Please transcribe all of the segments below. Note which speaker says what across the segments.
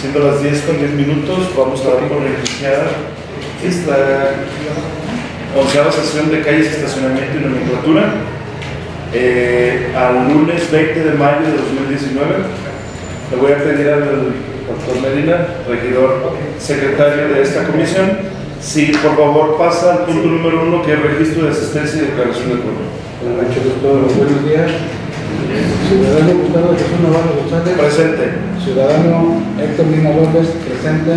Speaker 1: Siendo las 10 con 10 minutos, vamos a dar por iniciar esta onceava sesión de calles, estacionamiento y nomenclatura eh, al lunes 20 de mayo de 2019. Le voy a pedir al doctor Medina, regidor secretario de esta comisión, si por favor pasa al punto número uno, que es registro de asistencia y declaración de acuerdo.
Speaker 2: Buenas noches, doctor. Buenos días. Ciudadano Gustavo Jesús Navarro González.
Speaker 1: Presente.
Speaker 2: Ciudadano Héctor Lina López, presente.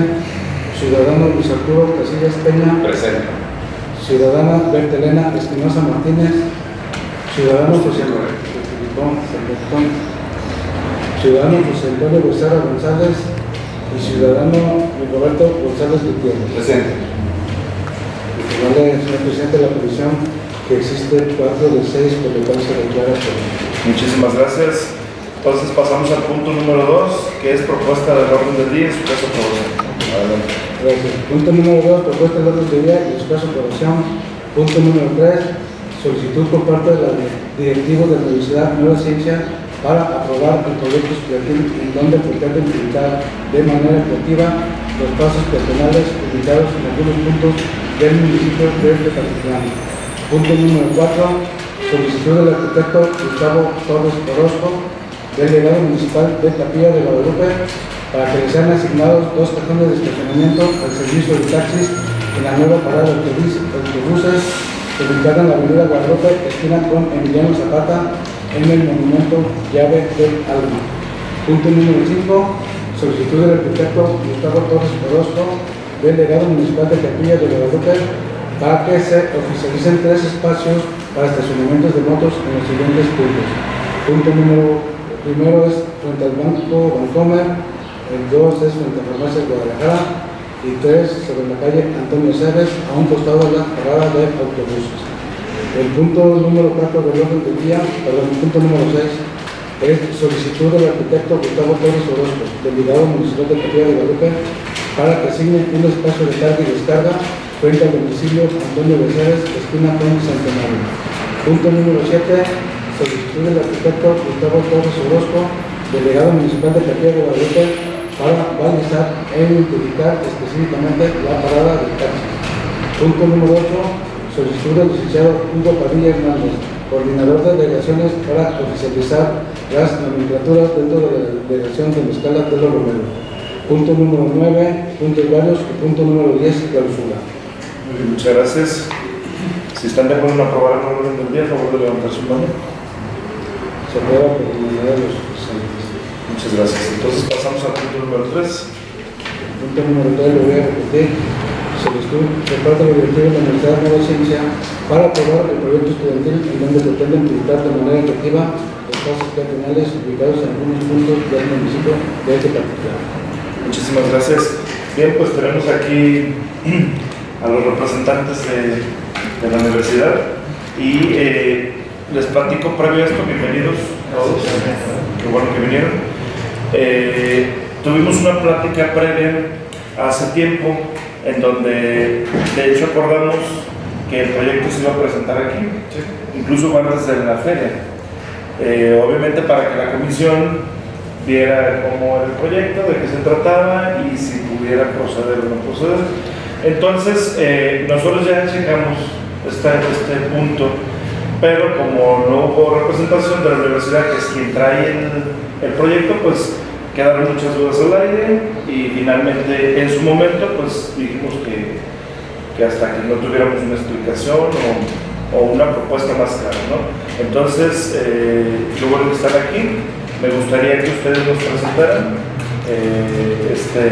Speaker 2: Ciudadano Luis Arturo Casillas Peña.
Speaker 3: Presente.
Speaker 2: Ciudadana Berta Elena Espinosa Martínez. Ciudadano José. Ciudadano José Antonio Becerra González y Ciudadano Roberto González Gutiérrez.
Speaker 3: Presente.
Speaker 2: Informarle, señor presidente de la comisión, que existe cuatro de seis, por lo cual se declara
Speaker 1: Muchísimas gracias. Entonces pasamos al punto número 2, que es propuesta del orden del día y su caso por Adelante.
Speaker 2: Gracias. Punto número 2, propuesta de orden del día y su caso aprobación. Punto número 3, solicitud por parte de la directiva de la Universidad Nueva Ciencia para aprobar el proyecto estudiantil en donde pretende implementar de manera creativa los pasos peatonales ubicados en algunos puntos del municipio de Tepatitlán. Punto número 4, solicitud del arquitecto Gustavo Torres Orozco, delegado municipal de Capilla de Guadalupe, para que le sean asignados dos cajones de estacionamiento al servicio de taxis en la nueva parada de autobuses ubicada en la avenida Guadalupe, esquina con Emiliano Zapata, en el monumento Llave del Alma. Punto número 5, solicitud del arquitecto Gustavo Torres Orozco, delegado municipal de Capilla de Guadalupe, para que se oficialicen tres espacios para estacionamientos de motos en los siguientes puntos. Punto número primero es frente al Banco Bancomer, el dos es frente a Farmacia Guadalajara y tres sobre la calle Antonio Cebes a un costado de la parada de autobuses. El punto número 4 del orden del día, perdón, el punto número 6 es solicitud del arquitecto Gustavo Torres Orozco, delegado municipal de Capilla de Guadalupe, para que asigne un espacio de carga y descarga frente al domicilio Antonio Becerres, esquina con Centenario. Punto número 7, solicitud del arquitecto Gustavo Torres Orozco, delegado municipal de Capilla de Guadalupe, para balizar e identificar específicamente la parada del taxi. Punto número 8, solicitud del licenciado Hugo Padilla Hernández, coordinador de delegaciones para oficializar las nomenclaturas dentro de la delegación de Mezcala de los Romero. Punto número 9, puntos varios y punto número 10, clausura.
Speaker 1: Muy bien, muchas gracias. Si están de acuerdo en aprobar el orden del día, a favor de levantar su mano.
Speaker 2: Se aprueba por unanimidad de los presentes.
Speaker 1: Muchas gracias. Entonces pasamos al punto número 3.
Speaker 2: Punto número 3, lo voy a repetir. Solicitud por parte de la directiva de la Universidad de Nueva Ciencia para aprobar el proyecto estudiantil en donde pretende implementar de manera efectiva los pasos peatonales ubicados en algunos puntos del municipio de Tepatitlán.
Speaker 1: Muchísimas gracias. Bien, pues tenemos aquí a los representantes de, la universidad y eh, les platico previo a esto, bienvenidos todos, qué bueno que vinieron. Eh, tuvimos una plática previa hace tiempo en donde de hecho acordamos que el proyecto se iba a presentar aquí, incluso antes de la feria. Eh, obviamente para que la comisión viera cómo era el proyecto, de qué se trataba y si pudiera proceder o no proceder. Entonces, eh, nosotros ya checamos este, este punto, pero como no hubo representación de la universidad, que es quien trae el, el proyecto, pues quedaron muchas dudas al aire y finalmente en su momento pues dijimos que, hasta que no tuviéramos una explicación o, una propuesta más clara, ¿no? Entonces, eh, yo bueno que estar aquí, me gustaría que ustedes nos presentaran eh, este,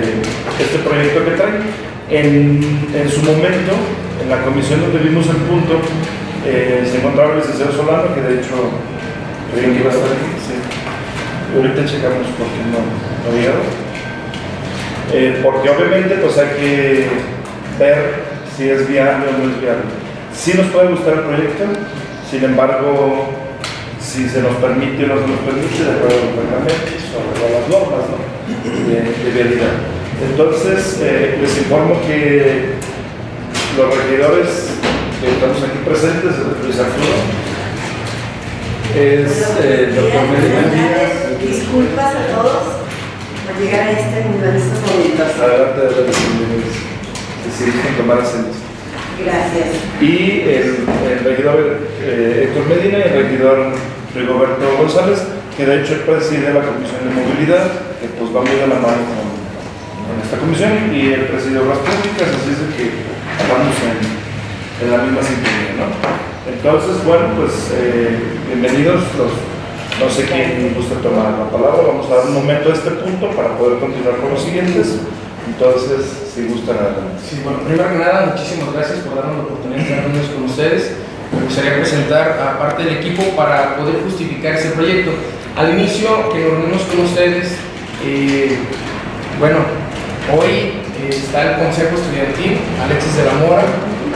Speaker 1: este proyecto que traen. En, su momento, en la comisión donde vimos el punto, eh, se encontraba el licenciado Solano, que de hecho creían que iba a estar aquí. ahorita checamos por qué no, no llegaron. Eh, porque obviamente pues hay que ver si es viable o no es viable. Sí nos puede gustar el proyecto, sin embargo, si se nos permite o no se nos permite, de acuerdo a los reglamentos o las normas ¿no? de, de. Entonces, eh, les informo que los regidores que estamos aquí presentes, Luis Arturo, es eh, el doctor Medina
Speaker 4: Disculpas a todos.
Speaker 3: llegar a este a estos momentos.
Speaker 1: Adelante, adelante, si gustan tomar asiento.
Speaker 3: Gracias.
Speaker 1: Y el, el regidor eh, Héctor Medina y el regidor Rigoberto González, que de hecho preside la Comisión de Movilidad, que pues va muy de la mano con, con esta comisión, y el presidente de las públicas, así es que en, en la misma sintonía, ¿no? Entonces, bueno, pues eh, bienvenidos los, no sé quién gusta tomar la palabra, vamos a dar un momento a este punto para poder continuar con los siguientes. Entonces, si gustan adelante.
Speaker 4: Sí, bueno, primero que nada, muchísimas gracias por darnos la oportunidad de reunirnos con ustedes. Me gustaría presentar a parte del equipo para poder justificar ese proyecto. Al inicio que nos reunimos con ustedes, eh, bueno, hoy eh, está el Consejo Estudiantil, Alexis de la Mora,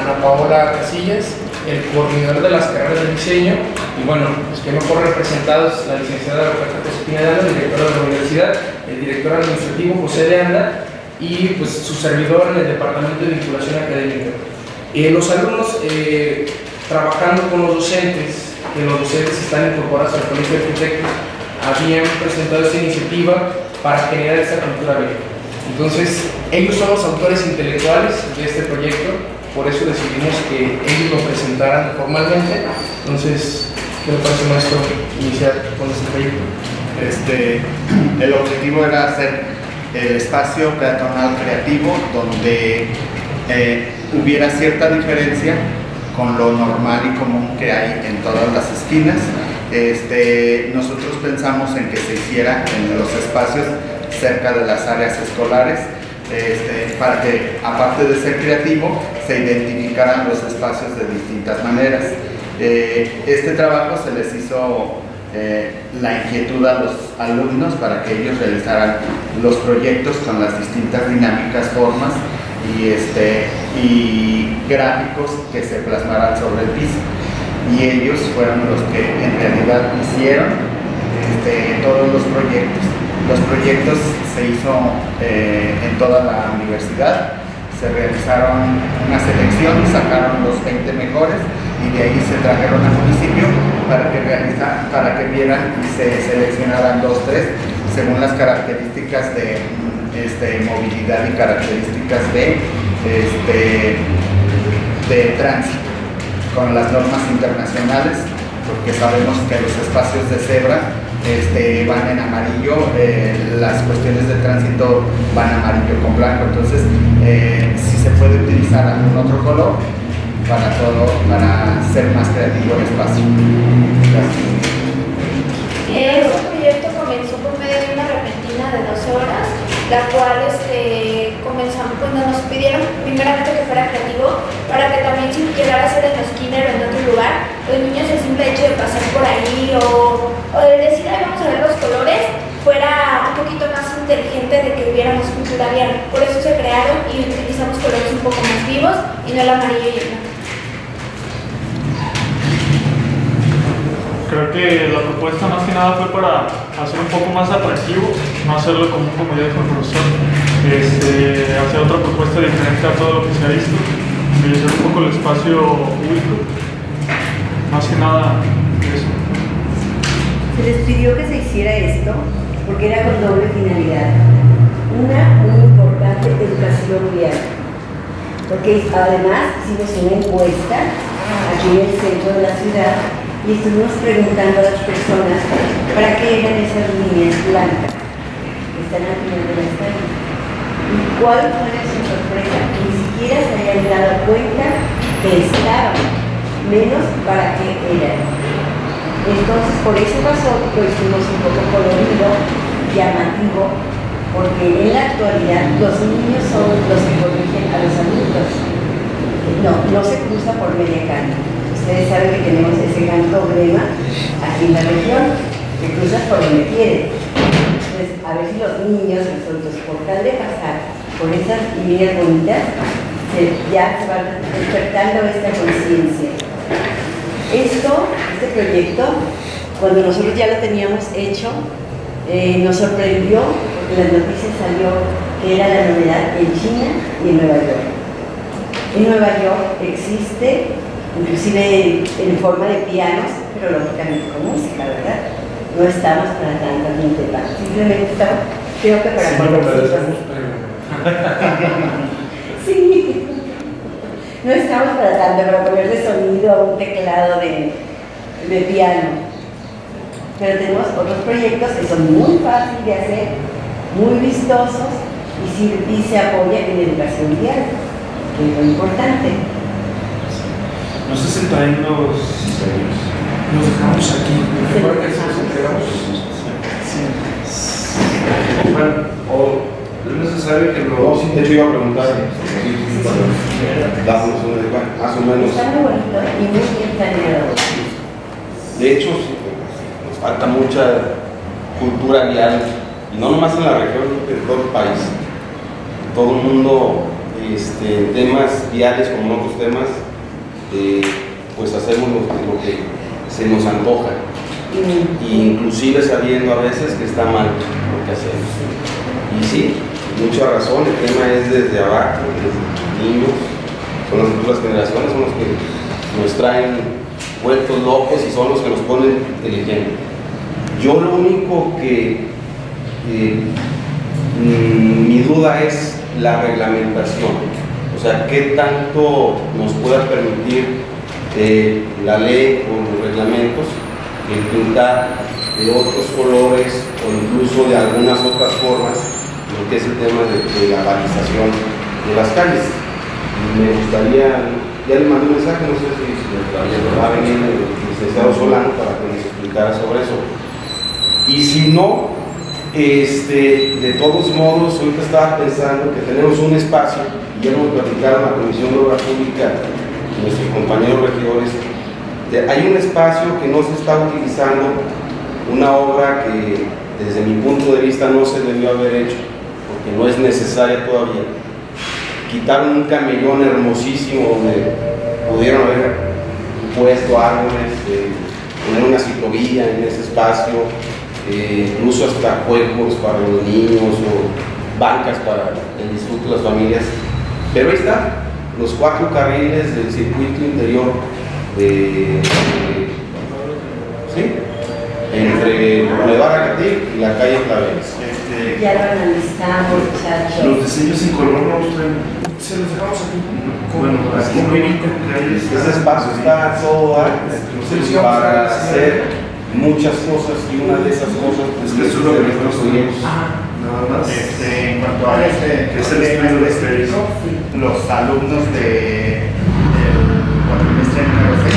Speaker 4: Ana Paola Casillas, el coordinador de las carreras de diseño, y bueno, pues que mejor representados la licenciada Roberta Josefina de Anda, directora de la universidad, el director administrativo José de Anda, y pues su servidor en el Departamento de Vinculación Académica. Eh, los alumnos eh, trabajando con los docentes, que los docentes están incorporados al Colegio de Arquitectos, habían presentado esta iniciativa para generar esta cultura abierta. Entonces, ellos son los autores intelectuales de este proyecto, por eso decidimos que ellos lo presentaran formalmente. Entonces, ¿qué le parece, maestro, iniciar con este proyecto?
Speaker 5: Este, el objetivo era hacer el espacio peatonal creativo donde eh, hubiera cierta diferencia con lo normal y común que hay en todas las esquinas. Este, nosotros pensamos en que se hiciera en los espacios cerca de las áreas escolares, este, para que aparte de ser creativo, se identificaran los espacios de distintas maneras. Eh, este trabajo se les hizo eh, la inquietud a los alumnos para que ellos realizaran los proyectos con las distintas dinámicas, formas y, este, y gráficos que se plasmaran sobre el piso. Y ellos fueron los que en realidad hicieron este, todos los proyectos. Los proyectos se hizo eh, en toda la universidad, se realizaron una selección, sacaron los 20 mejores y de ahí se trajeron al municipio para que, realiza, para que vieran y se seleccionaran dos, tres, según las características de este, movilidad y características de, este, de tránsito, con las normas internacionales, porque sabemos que los espacios de cebra este, van en amarillo, eh, las cuestiones de tránsito van amarillo con blanco, entonces eh, si se puede utilizar algún otro color, para todo, para ser más creativo el espacio. Gracias.
Speaker 6: Este proyecto comenzó por medio de una repentina de 12 horas, la cual este, comenzamos cuando nos pidieron primeramente que fuera creativo, para que también si llegara a ser en la esquina o en otro lugar, los niños el simple hecho de pasar por ahí o, o de decir, ay, vamos a ver los colores, fuera un poquito más inteligente de que hubiéramos cultura abierta. Por eso se crearon y utilizamos colores un poco más vivos y no el amarillo y el blanco.
Speaker 7: Creo que la propuesta más que nada fue para hacer un poco más atractivo, no hacerlo como como ya dijo el este, hacer otra propuesta diferente a todo lo que se ha visto, utilizar un poco el espacio público, más que nada eso.
Speaker 3: Se les pidió que se hiciera esto porque era con doble finalidad. Una muy importante, educación vial. Porque además hicimos una encuesta aquí en el centro de la ciudad y estuvimos preguntando a las personas para qué eran esas líneas blancas que están al final de la calle. Y cuál fue su sorpresa, que ni siquiera se habían dado cuenta que estaban, menos para qué eran. Entonces, por esa razón lo hicimos un poco colorido, llamativo, porque en la actualidad los niños son los que corrigen a los adultos. No, no se cruza por media calle. Ustedes saben que tenemos ese gran problema aquí en la región, que cruzas por donde quieres. Entonces, a ver si los niños, nosotros, por tal de pasar por esas líneas bonitas, ya se va despertando esta conciencia. Esto, este proyecto, cuando nosotros ya lo teníamos hecho, eh, nos sorprendió porque las noticias salió que era la novedad en China y en Nueva York. En Nueva York existe, inclusive en forma de pianos, pero lógicamente con música, ¿verdad? No estamos para tanta gente, simplemente estamos Creo que para
Speaker 2: Sí, agradecemos,
Speaker 3: Sí. No estamos tanto, para ponerle sonido a un teclado de, de piano. Pero tenemos otros proyectos que son muy fáciles de hacer, muy vistosos y, sí- y se apoya en educación diaria, que es lo importante.
Speaker 1: No sé si traen los.
Speaker 4: Los dejamos aquí.
Speaker 3: Sí,
Speaker 4: Recuerda que se los entregamos.
Speaker 1: Bueno, o es necesario que
Speaker 8: No,
Speaker 1: lo...
Speaker 8: sí, de hecho iba a preguntar. Sí, sí, sí, para darnos una bueno, más o menos.
Speaker 3: Está muy bonito y muy bien planeado.
Speaker 8: De hecho, sí, nos falta mucha cultura vial, y no nomás en la región, en todo el país. Todo el mundo, este, temas viales como en otros temas, eh, pues hacemos lo, lo que se nos antoja,
Speaker 3: y
Speaker 8: inclusive sabiendo a veces que está mal lo que hacemos. Y sí, mucha razón, el tema es desde abajo, desde niños, son las futuras generaciones, son los que nos traen vueltos locos y son los que nos ponen inteligentes. Yo lo único que eh, mm, mi duda es la reglamentación, o sea, qué tanto nos pueda permitir eh, la ley o los reglamentos el pintar de otros colores o incluso de algunas otras formas lo que es el tema de, de la balización de las calles. Me gustaría, ya le mandé un mensaje, no sé si, si va a venir el licenciado Solano para que nos explicara sobre eso. Y si no, este, de todos modos, ahorita estaba pensando que tenemos un espacio, y ya hemos platicado en la Comisión de Obra Pública, nuestros compañeros regidores, hay un espacio que no se está utilizando, una obra que desde mi punto de vista no se debió haber hecho, porque no es necesaria todavía. Quitaron un camellón hermosísimo donde pudieron haber puesto árboles, eh, poner una ciclovía en ese espacio, eh, incluso hasta juegos para los niños o bancas para el disfrute de las familias. Pero ahí está, los cuatro carriles del circuito interior de, de- ¿sí? Entre Boulevard Acatil y la calle Claveles.
Speaker 5: Este,
Speaker 3: Ya lo analizamos,
Speaker 1: Los
Speaker 3: muchachos.
Speaker 1: diseños en color no los traen.
Speaker 4: Se los dejamos aquí.
Speaker 1: Bueno, aquí no que.
Speaker 8: Ese espacio está todo alto para hacer muchas cosas y una de esas cosas
Speaker 1: Es que eso es lo que nosotros
Speaker 8: estudiamos.
Speaker 1: Nada más.
Speaker 5: Este, en cuanto a este
Speaker 1: Es el estudio de
Speaker 5: específico,
Speaker 3: Sí.
Speaker 5: los alumnos de, del cuatrimestre número 6,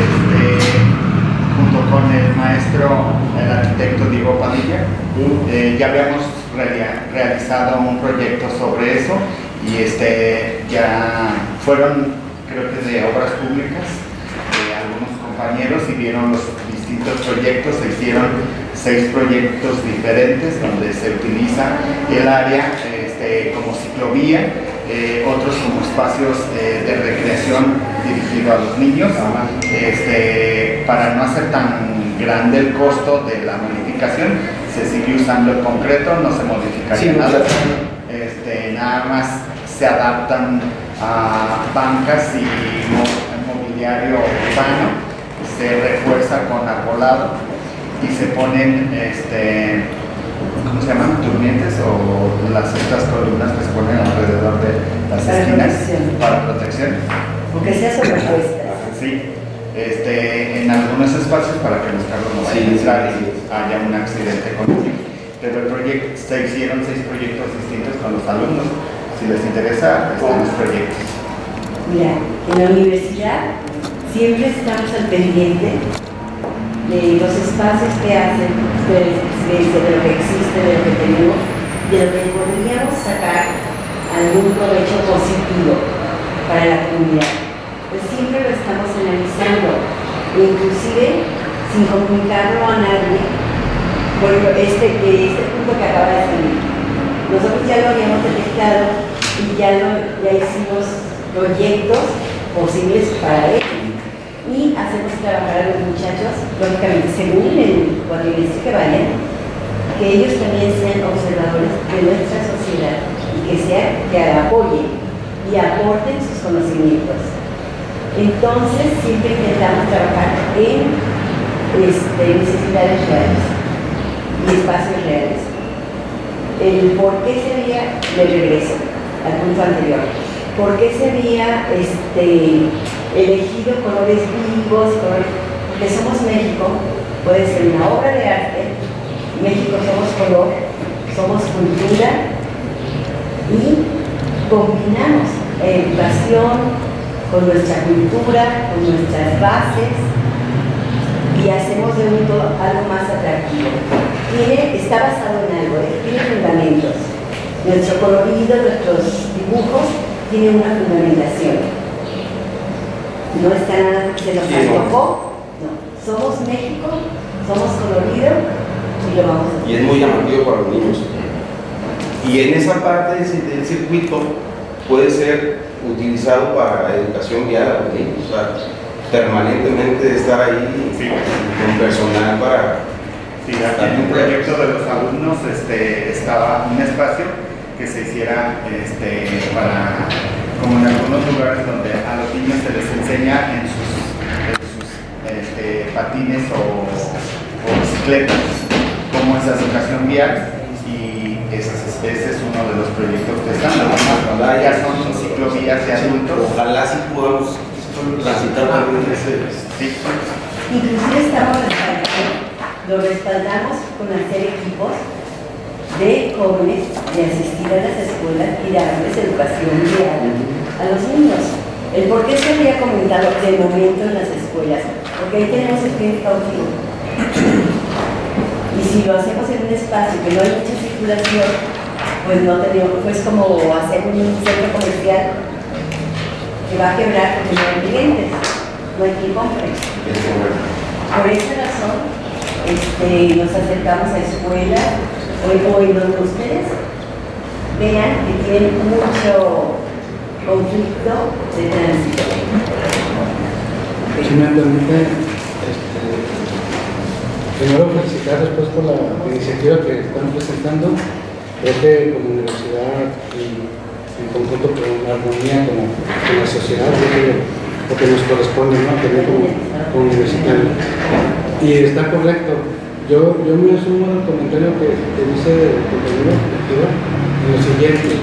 Speaker 5: este, junto con el maestro, el arquitecto Diego Padilla, eh, ya habíamos rea- realizado un proyecto sobre eso y este, ya fueron, creo que de obras públicas, eh, algunos compañeros y vieron los distintos proyectos, se hicieron seis proyectos diferentes donde se utiliza el área este, como ciclovía, eh, otros como espacios eh, de recreación dirigido a los niños, este, para no hacer tan grande el costo de la modificación, se sigue usando el concreto, no se modificaría
Speaker 8: Sí,
Speaker 5: nada, este, nada más se adaptan a bancas y mo- mobiliario urbano, se refuerza con arbolado y se ponen, este, ¿cómo se llaman? Turnientes o las estas columnas que se ponen alrededor de las
Speaker 3: Para
Speaker 5: esquinas
Speaker 3: protección.
Speaker 5: para protección.
Speaker 3: Aunque sea sobrepuesta.
Speaker 5: Sí, este, en algunos espacios para que los carros no vayan
Speaker 8: Sí,
Speaker 5: a entrar
Speaker 8: sí,
Speaker 5: y haya un accidente con ellos. Pero el proyecto, se hicieron seis proyectos distintos con los alumnos. Si les interesa, están los proyectos.
Speaker 3: Mira, en la universidad siempre estamos al pendiente los espacios que hacen, de, de- lo que existe, de lo que tenemos, de lo que podríamos sacar algún provecho positivo para la comunidad. Pues siempre lo estamos analizando, inclusive sin comunicarlo a nadie, por este, este punto que acaba de salir. Nosotros ya lo habíamos detectado y ya, ya hicimos proyectos posibles para ello. Y hacemos trabajar a los muchachos, lógicamente, según el cuatrimestre que vayan, que ellos también sean observadores de nuestra sociedad y que, sea, que apoyen y aporten sus conocimientos. Entonces, siempre intentamos trabajar en este, necesidades reales y espacios reales. el por qué se había, me regreso al punto anterior, por qué se había este, elegido colores vivos, porque somos México, puede ser una obra de arte, México somos color, somos cultura y combinamos educación con nuestra cultura, con nuestras bases y hacemos de un todo algo más atractivo. Tiene, está basado en algo, ¿eh? tiene fundamentos. Nuestro colorido, nuestros dibujos tienen una fundamentación. No está nada que se nos antojó, no. Somos México, somos colorido y lo vamos a hacer.
Speaker 8: Y es muy llamativo para los niños. Y en esa parte del circuito puede ser utilizado para educación vial a los niños. O sea, permanentemente estar ahí
Speaker 5: Sí.
Speaker 8: con personal para
Speaker 5: Sí, aquí en un proyecto de los alumnos este, estaba un espacio que se hiciera este, para, como en algunos lugares donde a los niños se les enseña en sus, en sus, este, patines o, o bicicletas cómo es la educación vial y ese, es- ese es uno de los proyectos que están. Cuando ya son ciclovías de adultos.
Speaker 8: Ojalá sí podamos transitar también ese.
Speaker 5: Sí.
Speaker 3: Inclusive estamos respaldando, lo respaldamos con hacer equipos de jóvenes de asistir a las escuelas y darles educación vial a los niños. El por qué se había comentado de momento en las escuelas, porque ahí tenemos el cliente cautivo. Y si lo hacemos en un espacio que no hay mucha circulación, pues no tenemos, pues como hacer un centro comercial que va a quebrar porque no hay clientes, no hay quien compre. Por esa razón, este, nos acercamos a escuelas o en donde ustedes vean que tienen mucho conflicto de tránsito.
Speaker 2: Si me este, primero felicitar después por la iniciativa que están presentando. Creo que como universidad y en conjunto con la armonía como con la sociedad, es lo que nos corresponde, ¿no? Tener como universitario. Y está correcto. Yo, yo me sumo al comentario que, que dice el compañero en lo siguiente.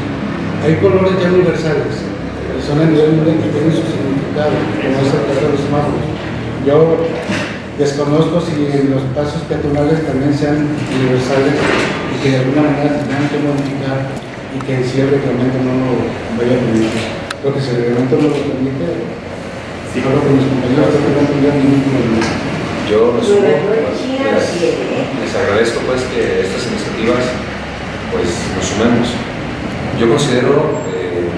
Speaker 2: Hay colores ya universales, que son a nivel mundial que tienen su significado, como es el caso de los semáforos. Yo desconozco si en los pasos peatonales también sean universales y que de alguna manera se tengan que modificar y que en sí el reglamento no lo vaya a permitir. Creo que si el reglamento no lo permite,
Speaker 5: Sí.
Speaker 2: creo que mis compañeros no tendrían ningún problema.
Speaker 9: Yo pues, les agradezco pues que estas iniciativas pues nos sumemos. Yo considero eh,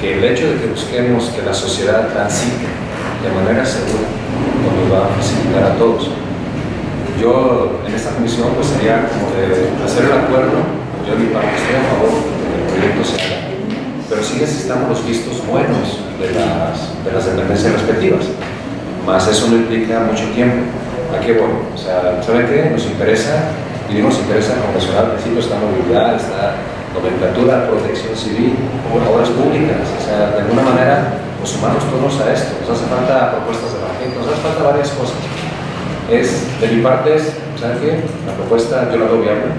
Speaker 9: que el hecho de que busquemos que la sociedad transite de manera segura pues, nos va a facilitar a todos. Yo en esta comisión pues sería como de hacer el acuerdo, yo de mi parte estoy a favor de que el proyecto se haga, pero sí necesitamos los vistos buenos de las, de las dependencias respectivas, más eso no implica mucho tiempo. ¿A qué voy? O sea, ¿saben qué? Nos interesa, nos interesa, como mencionaba al principio, está movilidad, está nomenclatura, protección civil, obras públicas, o sea, de alguna manera, pues sumarnos todos a esto, nos hace falta propuestas de la gente, nos hace falta varias cosas. Es, de mi parte, es, ¿saben qué? La propuesta yo la veo viable,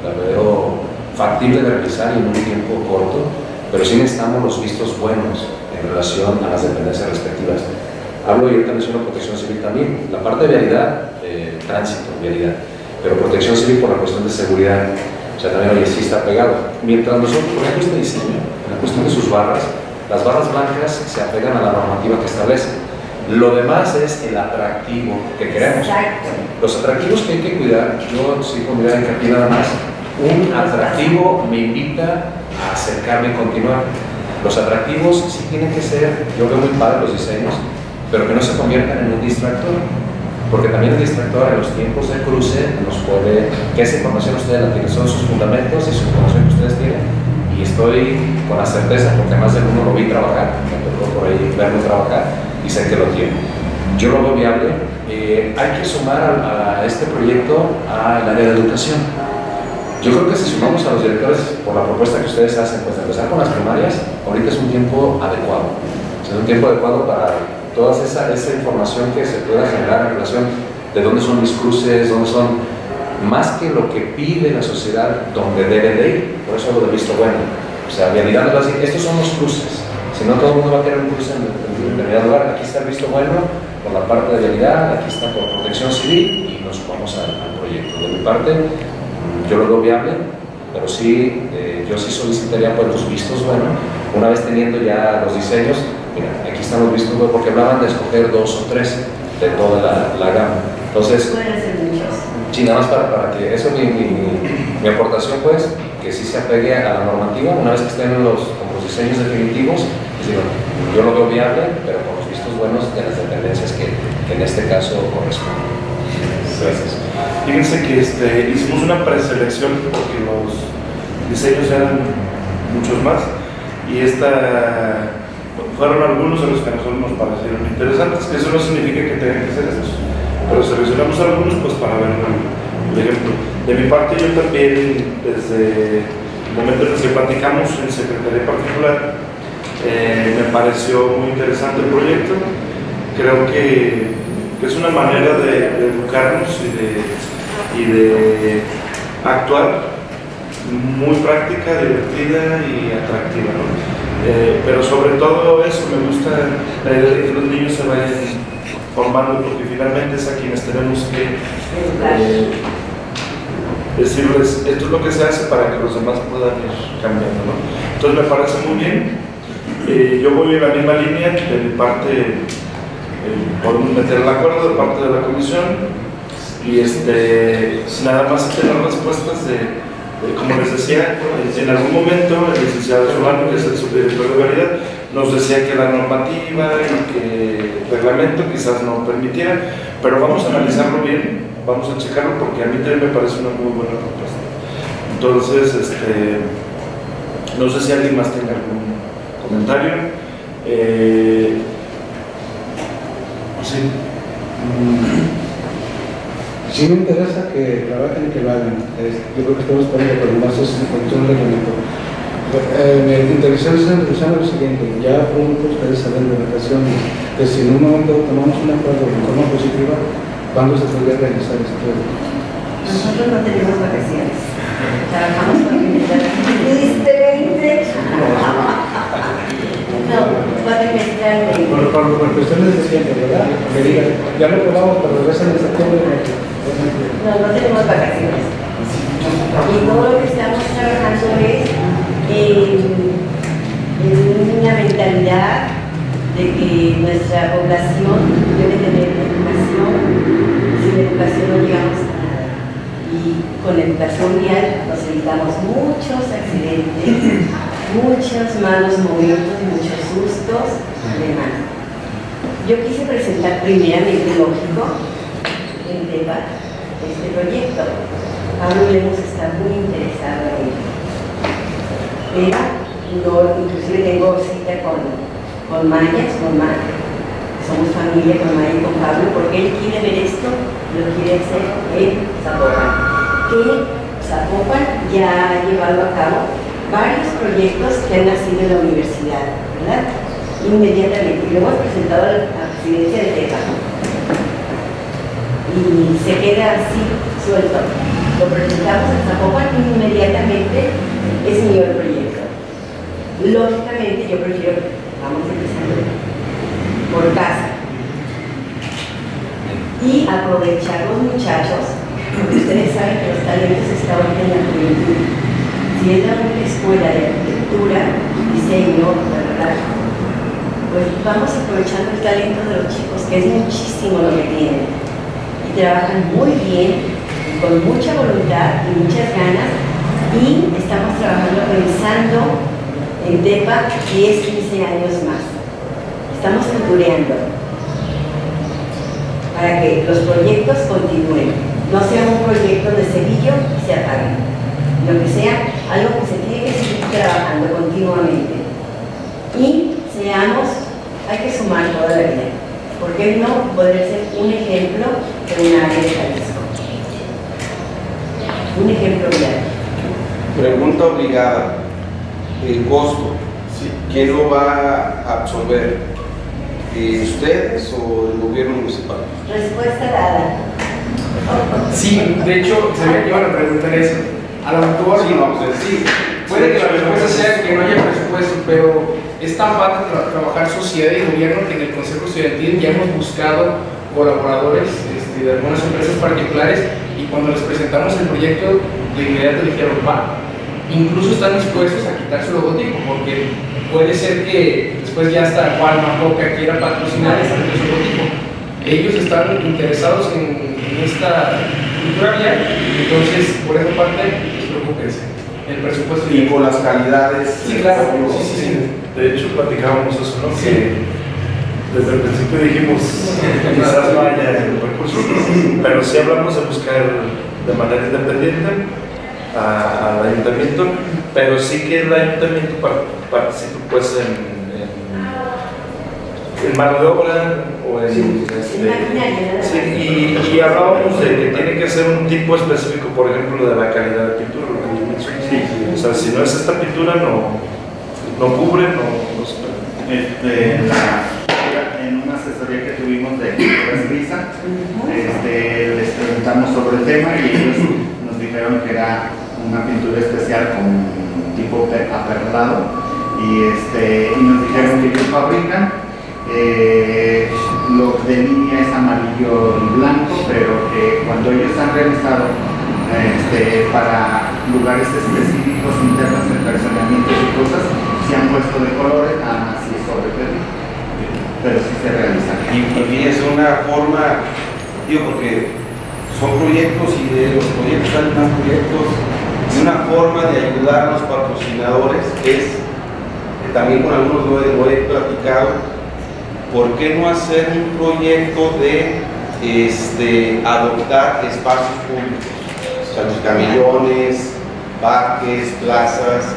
Speaker 9: la veo factible de realizar y en un tiempo corto, pero sí necesitamos los vistos buenos en relación a las dependencias respectivas. Hablo y ahorita menciono protección civil también, la parte de vialidad, eh, tránsito, vialidad, pero protección civil por la cuestión de seguridad, o sea, también oye, sí está pegado. Mientras nosotros, por ejemplo, este diseño, en la cuestión de sus barras, las barras blancas se apegan a la normativa que establece. Lo demás es el atractivo que queremos. Los atractivos que hay que cuidar, yo sí pondría en aquí nada más, un atractivo me invita a acercarme y continuar. Los atractivos sí tienen que ser, yo veo muy padre los diseños, pero que no se conviertan en un distractor. Porque también el distractor en los tiempos de cruce nos puede, que esa información ustedes la tienen, son sus fundamentos y su información que ustedes tienen. Y estoy con la certeza, porque más de uno lo vi trabajar, me tocó por ahí verlo trabajar y sé que lo tiene. Yo lo veo viable. Eh, hay que sumar a, a este proyecto al área de educación. Yo creo que si sumamos a los directores por la propuesta que ustedes hacen, pues empezar con las primarias, ahorita es un tiempo adecuado. O sea, es un tiempo adecuado para toda esa, esa información que se pueda generar en relación de dónde son mis cruces, dónde son más que lo que pide la sociedad donde debe de ir. Por eso lo de visto bueno. O sea, realidad nos va a decir, estos son los cruces. Si no, todo el mundo va a querer un cruce en determinado lugar. Aquí está el visto bueno por la parte de realidad, aquí está por protección civil y nos vamos al, al proyecto. De mi parte, mm, yo lo veo viable, pero sí, eh, yo sí solicitaría pues los vistos bueno, una vez teniendo ya los diseños, mira, aquí están los vistos bueno, porque hablaban de escoger dos o tres de toda la, la gama. Entonces. Sí, nada más para, para que eso es mi, mi- mi aportación, pues, que sí se apegue a la normativa una vez que estén los, con los diseños definitivos. Es decir, yo lo veo viable, pero con los vistos buenos de las dependencias que, que en este caso corresponden. Gracias.
Speaker 1: Fíjense que este, hicimos una preselección porque los diseños eran muchos más y esta fueron algunos de los que a nosotros nos parecieron interesantes, que eso no significa que tengan que ser estos, pero seleccionamos algunos pues para ver el ejemplo. De mi parte yo también desde el momento en el que platicamos en Secretaría Particular eh, me pareció muy interesante el proyecto, creo que es una manera de, de educarnos y de, y de actuar muy práctica, divertida y atractiva. ¿no? Eh, pero sobre todo eso, me gusta la idea de que los niños se vayan formando porque finalmente es a quienes tenemos que eh, decirles esto es lo que se hace para que los demás puedan ir cambiando. ¿no? Entonces me parece muy bien. Eh, yo voy en la misma línea, de mi parte eh, podemos meter el acuerdo de parte de la comisión y este, nada más tener respuestas de, de, como les decía, en algún momento el licenciado Solano, que es el subdirector de calidad, nos decía que la normativa y que el reglamento quizás no permitiera, pero vamos a analizarlo bien, vamos a checarlo porque a mí también me parece una muy buena propuesta. Entonces, este, no sé si alguien más tenga algún comentario. Eh, sí.
Speaker 2: Sí me interesa que trabajen y que lo hagan. Yo creo que estamos poniendo es en control del reglamento. Eh, me interesa revisar lo siguiente. Ya pronto ustedes salen de vacaciones. Que si en un momento tomamos un acuerdo de forma positiva, ¿cuándo se podría realizar esto?
Speaker 3: Nosotros no tenemos vacaciones. Trabajamos con ¿Viste 20? No, cuatrimestralmente.
Speaker 2: Por, por, por cuestiones de tiempo, ¿verdad? Que digan, ya lo probamos, pero regresan en septiembre.
Speaker 3: No, no tenemos vacaciones. Y todo lo que estamos trabajando es en, una mentalidad de que nuestra población debe tener educación. Sin educación no llegamos a nada. Y con la educación vial nos evitamos muchos accidentes, muchos malos momentos y muchos sustos y demás. Yo quise presentar primeramente, lógico, debate este proyecto. Pablo Lemos está muy interesado en ello. Pero yo inclusive tengo cita con, con Mayas, con Mar, somos familia con Maya y con Pablo, porque él quiere ver esto, lo quiere hacer en Zapopan. Que Zapopan ya ha llevado a cabo varios proyectos que han nacido en la universidad, ¿verdad? Inmediatamente. Y lo hemos presentado a la presidencia de Tepa y se queda así suelto. Lo presentamos en Zapopan y inmediatamente es mío el proyecto. Lógicamente yo prefiero, vamos empezando por casa. Y aprovechar los muchachos, porque ustedes saben que los talentos están en la juventud. Si es la única escuela de arquitectura, diseño, ¿verdad? pues vamos aprovechando el talento de los chicos, que es muchísimo lo que tienen trabajan muy bien, con mucha voluntad y muchas ganas y estamos trabajando pensando en DEPA 10, 15 años más. Estamos futureando para que los proyectos continúen, no sea un proyecto de cerillo y se apague, lo que sea algo que se tiene que seguir trabajando continuamente y seamos, hay que sumar toda la vida. ¿Por qué no poder ser un ejemplo de un área de Jalisco? Un ejemplo real.
Speaker 8: Pregunta obligada. El costo. ¿Quién lo va a absorber? ¿Eh, ¿Ustedes o el gobierno municipal?
Speaker 3: Respuesta dada.
Speaker 4: Sí, de hecho, sabía que iban a preguntar eso. A lo mejor,
Speaker 8: Sí, no, pues sí.
Speaker 4: puede que la respuesta sea que no haya presupuesto, pero es tan fácil tra- trabajar sociedad y gobierno que en el Consejo Estudiantil ya hemos buscado colaboradores este, de algunas empresas particulares y cuando les presentamos el proyecto, de inmediato dijeron, va. Incluso están dispuestos a quitar su logotipo, porque puede ser que después ya hasta Walmart, Coca quiera patrocinar su logotipo. Ellos están interesados en, en esta cultura vial, entonces por esa parte, despreocúpense. El presupuesto
Speaker 8: Y con las calidades.
Speaker 4: Sí, claro,
Speaker 8: del
Speaker 4: sí, sí, sí.
Speaker 1: De hecho, platicábamos eso, ¿no?
Speaker 4: Sí.
Speaker 1: Que desde el principio dijimos, quizás no haya el recurso, pero sí hablamos de buscar de manera independiente a- al ayuntamiento, pero sí que el ayuntamiento par- participe pues en, en, en mano de obra o en... este, y, y hablábamos de que tiene que ser un tipo específico, por ejemplo, de la calidad de pintura, mencionas. O sea, si no es esta pintura, no, no cubre, no, no se
Speaker 5: Este, en, la- en una asesoría que tuvimos de Pinturas este, les preguntamos sobre el tema y ellos nos dijeron que era una pintura especial con tipo pe- aperlado y, este, y nos dijeron que ellos fabrican. eh, lo de línea es amarillo y blanco, pero que cuando ellos han realizado este, para lugares específicos internos de personamientos y cosas, se han puesto de colores, nada más si es sobre. Pero sí se realizan.
Speaker 8: Y, y es una forma, digo, porque son proyectos y de los proyectos salen más proyectos. Y una forma de ayudar a los patrocinadores es, que también con algunos lo he, lo he platicado, ¿por qué no hacer un proyecto de este, adoptar espacios públicos? O sea, los camellones, parques, plazas,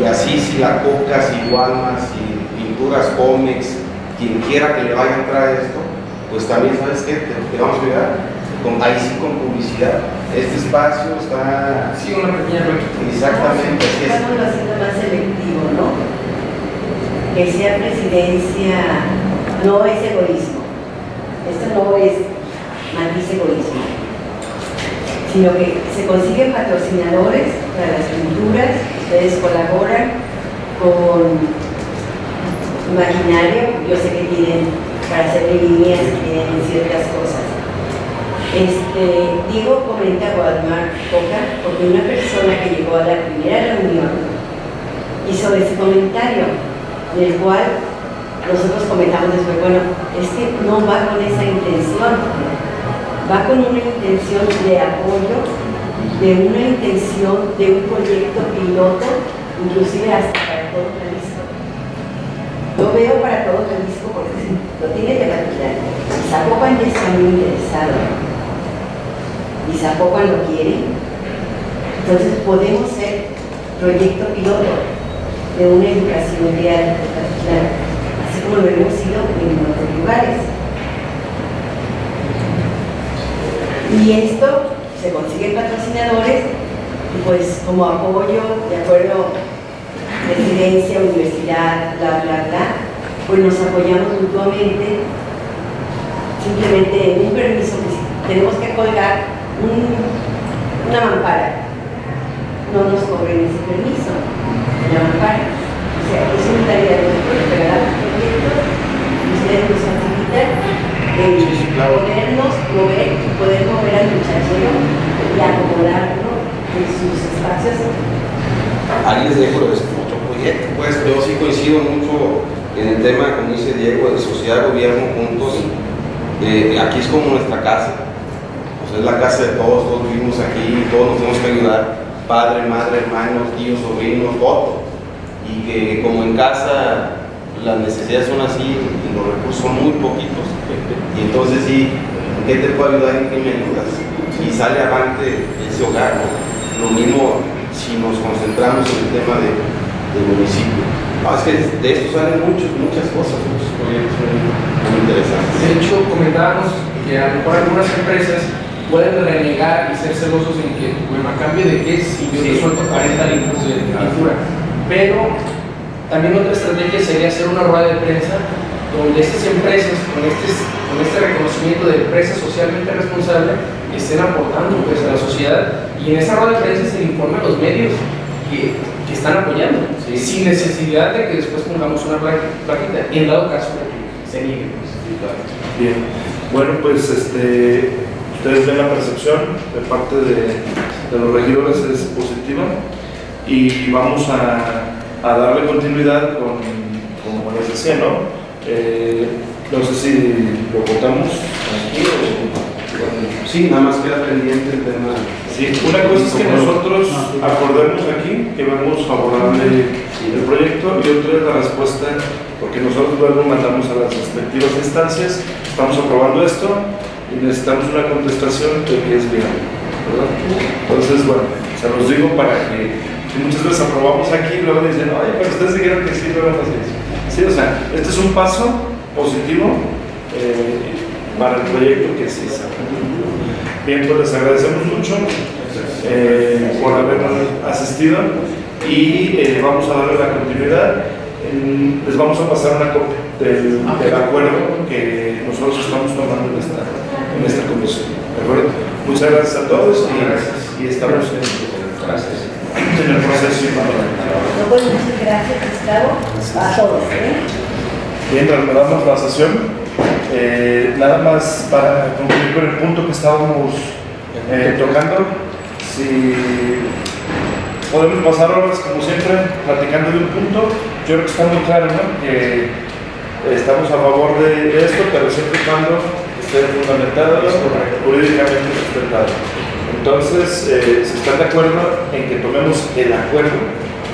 Speaker 8: y así si la Coca, si Walmart, si Pinturas Comex, quien quiera que le vaya a entrar a esto, pues también, ¿sabes qué? Te, te vamos a ayudar, con, ahí sí con publicidad. Este espacio está...
Speaker 4: Sí, una pequeña.
Speaker 8: Exactamente, así es.
Speaker 3: Estamos haciendo más selectivo, ¿no? Que sea presidencia, no es egoísmo. Esto no es matiz egoísmo. Sino que se consiguen patrocinadores para las pinturas, ustedes colaboran con maquinaria, yo sé que tienen para hacer líneas, tienen ciertas cosas. Este, digo, comenta Walmart Coca, porque una persona que llegó a la primera reunión hizo ese comentario, en el cual nosotros comentamos después, bueno, es que no va con esa intención, va con una intención de apoyo, de una intención de un proyecto piloto, inclusive hasta para todo Jalisco. Lo veo para todo Jalisco porque lo tiene que maquinar. Zapopan ya está muy interesado y Zapopan lo quiere. Entonces podemos ser proyecto piloto de una educación real, así como lo hemos sido en otros lugares. Y esto se consiguen patrocinadores pues como apoyo, de acuerdo, residencia, universidad, bla, bla, bla, pues nos apoyamos mutuamente, simplemente en un permiso que si tenemos que colgar un- una mampara, no nos cobren ese permiso, la mampara. O sea, es una tarea de nosotros, regalamos proyectos, ustedes nos facilitan el
Speaker 8: Sí, sí, claro.
Speaker 3: podernos mover y poder mover al muchachero y acomodarlo en sus espacios.
Speaker 8: Ahí les dejo es otro proyecto, pues yo sí coincido mucho en el tema, como dice Diego, de sociedad, gobierno, juntos. Eh, aquí es como nuestra casa, es la casa de todos, todos vivimos aquí, todos nos tenemos que ayudar, padre, madre, hermanos, tíos, sobrinos, todo. Y que como en casa las necesidades son así los recursos son muy poquitos, y entonces sí, ¿en qué te puedo ayudar? ¿En qué me ayudas? Y sale avante ese hogar. Lo mismo si nos concentramos en el tema de, del municipio. Ah, es que de esto salen muchos, muchas cosas, muchos proyectos muy, muy interesantes.
Speaker 4: De hecho, comentábamos que a lo mejor algunas empresas pueden renegar y ser celosos en que, bueno, a cambio de qué si yo te
Speaker 8: Sí.
Speaker 4: suelto 40 litros de pintura. Pero también otra estrategia sería hacer una rueda de prensa donde estas empresas, con este, con este reconocimiento de empresa socialmente responsable, estén aportando pues, a la sociedad y en esa rueda de prensa se le informe a los medios que están apoyando, sin necesidad de que después pongamos una pla- plaquita, en dado caso de que se niegue. pues.
Speaker 1: Bien, bueno, pues este, ustedes ven la percepción de parte de, de los regidores es positiva y vamos a, a darle continuidad con, como les decía, ¿no? Eh, no sé si lo votamos aquí o...
Speaker 8: Sí, nada más queda pendiente el tema.
Speaker 1: Sí, una cosa es que nosotros acordemos aquí que vemos favorable el proyecto y otra es la respuesta, porque nosotros luego mandamos a las respectivas instancias, estamos aprobando esto y necesitamos una contestación de que es viable. ¿verdad? Entonces, bueno, se los digo para que muchas veces aprobamos aquí y luego dicen, oye, pero ustedes dijeron que sí, luego no eso. Sí, o sea, este es un paso positivo eh, para el proyecto que sí se Bien, pues les agradecemos mucho eh, por habernos asistido y eh, vamos a darle la continuidad. Les vamos a pasar una copia del, del acuerdo que nosotros estamos tomando en esta, en esta comisión. ¿De acuerdo? Muchas gracias a todos y, y estamos en, en el proceso.
Speaker 3: No puedo decir gracias, Gustavo, a todos. ¿eh?
Speaker 1: Bien, reanudamos la sesión. Eh, nada más para concluir con el punto que estábamos eh, tocando, si podemos pasar horas, como siempre, platicando de un punto, yo creo que está muy claro, ¿no? Que estamos a favor de, de esto, pero siempre y cuando esté fundamentado, jurídicamente sustentado. Entonces, eh, si están de acuerdo en que tomemos el acuerdo,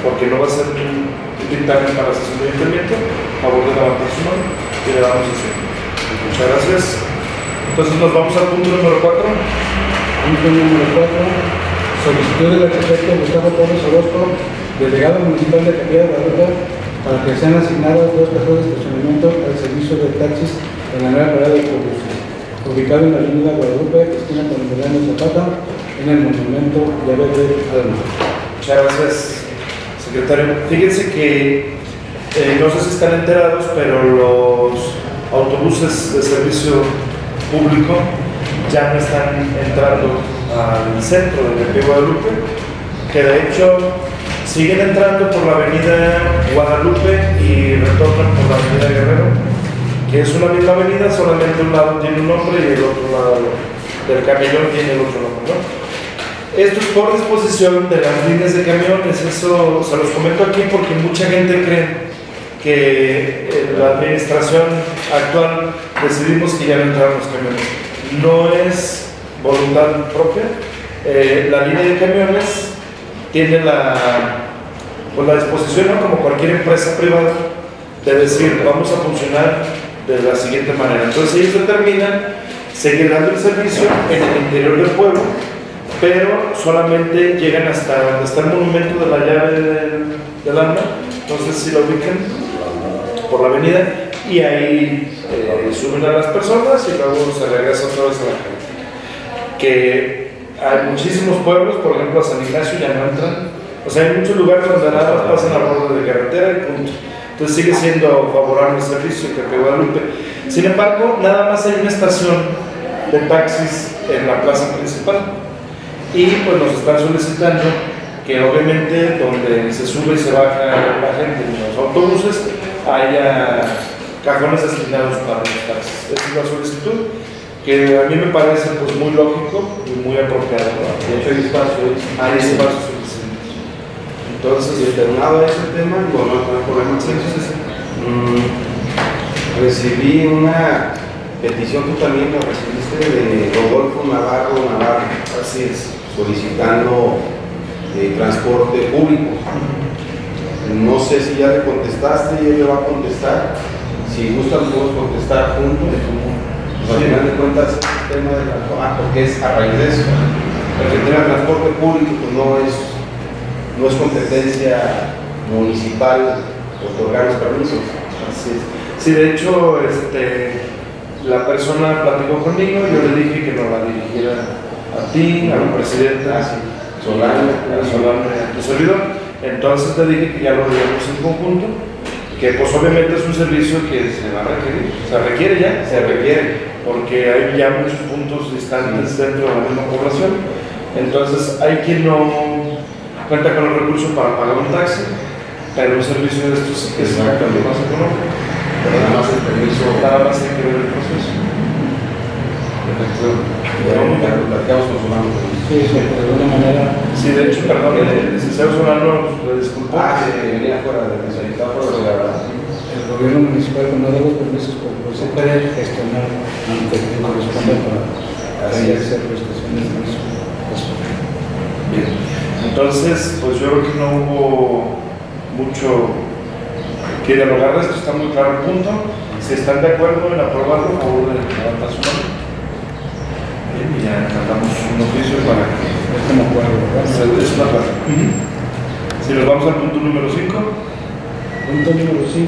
Speaker 1: porque no va a ser un dictamen para la sesión de ayuntamiento, a favor de levantar su mano y le damos así. Muchas gracias. Entonces nos vamos al punto número 4.
Speaker 2: Punto número 4. Solicitud del arquitecto Gustavo Torres Orozco, delegado municipal de Capilla de Guadalupe, para que sean asignadas dos plazas de estacionamiento al servicio de taxis en la nueva parada de autobuses, ubicado en la avenida Guadalupe, esquina con Emiliano Zapata, en el monumento de Verde Alma.
Speaker 1: Muchas gracias, secretario. Fíjense que eh, no sé si están enterados, pero los autobuses de servicio público ya no están entrando al centro de Guadalupe, que de hecho siguen entrando por la avenida Guadalupe y retornan por la avenida Guerrero, que es una misma avenida, solamente un lado tiene un nombre y el otro lado del camellón tiene el otro nombre, ¿no? Esto es por disposición de las líneas de camiones, eso se los comento aquí porque mucha gente cree que en la administración actual decidimos que ya no entraron los camiones. No es voluntad propia. Eh, la línea de camiones tiene la, pues la disposición, ¿no? como cualquier empresa privada, de decir, vamos a funcionar de la siguiente manera. Entonces ellos determinan seguir dando el servicio en el interior del pueblo, pero solamente llegan hasta donde está el monumento de la llave del alma, no sé si lo ubican, por la avenida, y ahí eh, suben a las personas y luego se regresa otra vez a la calle. Que hay muchísimos pueblos, por ejemplo a San Ignacio ya no entran, o sea, hay muchos lugares donde nada más pasan a bordo de carretera y punto. Entonces sigue siendo favorable el servicio que Guadalupe. Sin embargo, nada más hay una estación de taxis en la plaza principal y pues nos están solicitando que obviamente donde se sube y se baja la gente en los autobuses haya cajones destinados para los taxis. Esa es la solicitud que a mí me parece pues muy lógico y muy apropiado.
Speaker 8: De hecho, hay espacio.
Speaker 1: Hay espacio suficiente. Entonces,
Speaker 8: Y terminado ese tema, digo, no problema.
Speaker 1: sí.
Speaker 8: Mm, recibí una petición, tú también la recibiste, de Rodolfo Navarro Navarro,
Speaker 1: así es.
Speaker 8: solicitando eh, transporte público. No sé si ya le contestaste y él le va a contestar. Si gustan, podemos contestar juntos. Pues, al final de cuentas, el tema de la ah, porque es a raíz de eso. Porque el tema del transporte público pues, no, es, no es competencia municipal otorgar los permisos.
Speaker 1: Así es. Sí, de hecho, este, la persona platicó conmigo, yo le dije que nos la dirigiera a ti, a la presidenta,
Speaker 8: Ah, sí. Solano.
Speaker 1: a Solano y a tu servidor. Entonces le dije que ya lo haríamos en conjunto que pues obviamente es un servicio que se va a requerir, se requiere ya,
Speaker 8: Se requiere.
Speaker 1: porque hay ya muchos puntos distantes dentro de la misma población. Entonces hay quien no cuenta con los recursos para pagar un taxi, pero un servicio de estos sí que es más económico.
Speaker 8: Pero nada más el permiso.
Speaker 1: Nada más hay que ver el proceso.
Speaker 8: Ya platicamos con su mano.
Speaker 2: Sí, sí, de alguna manera.
Speaker 1: Sí, de hecho, perdón, el licenciado Solano le disculpó.
Speaker 8: Ah, sí, que venía fuera de eso, estaba fuera de la verdad.
Speaker 2: El gobierno municipal cuando da los permisos por por se puede gestionar ante el que corresponde para hacer prestaciones de.
Speaker 1: Bien. Entonces, pues yo creo que no hubo mucho que dialogar de esto, está muy claro el punto. Si están de acuerdo en aprobarlo, por favor, levantar su mano. Y ya tratamos un oficio para que
Speaker 2: Es
Speaker 1: una plaza. Si nos vamos al punto número 5,
Speaker 2: Punto número 5.